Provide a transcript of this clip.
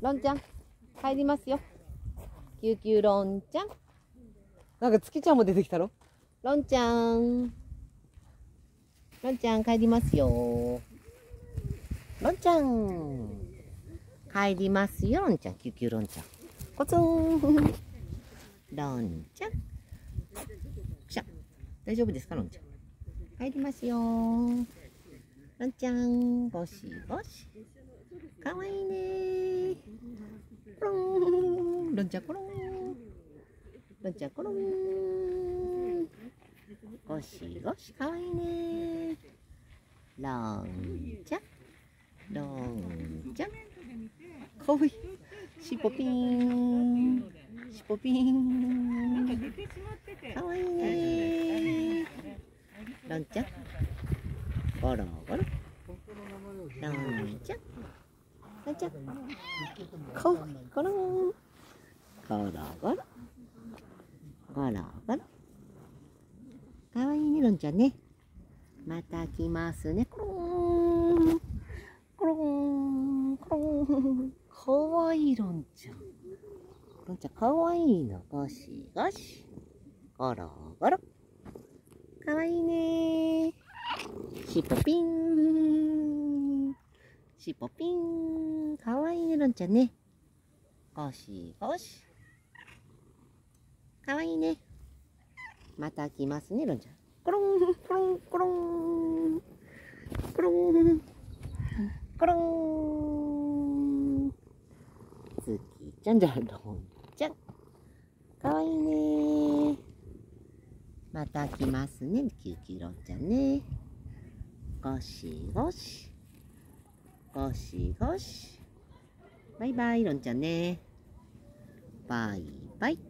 ロンちゃん、帰りますよ。救急ロンちゃん。なんか月ちゃんも出てきたろ？ロンちゃん。ロンちゃん、帰りますよ。ロンちゃん。帰りますよ、ロンちゃん。救急ロンちゃん。コツン。ロンちゃん。くしゃ。大丈夫ですか、ロンちゃん？帰りますよ。ロンちゃん、ゴシゴシ。かわいいねコロン。ロンちゃん、コロン。ロンちゃん、コロン。ゴシゴシ、かわいいねロンちゃん。ロンちゃん。かわいい。しっぽぴーん。しっぽぴーん。かわいいねロンちゃん。ゴロゴロ。ロンちゃん。ロンちゃん。かわいい。ゴロン。ゴロゴロ。ゴロゴロ。かわいいね、ロンちゃんね。また来ますね。コロン。コロン。コロン。かわいい、ロンちゃん。ロンちゃん、かわいいの。ゴシゴシ。ゴロゴロ。かわいいねしっぽぴん。しっぽぴん。かわいいね、ロンちゃんね。ゴシゴシ。かわいいね。また来ますね、ロンちゃん。コロン、コロン、コロン。コロン。コロン。月ちゃんじゃ、ロンちゃん。かわいいね。また来ますね、キュキュロンちゃんね。ゴシゴシ。ゴシゴシ。バイバイ、ロンちゃんね。バイバイ。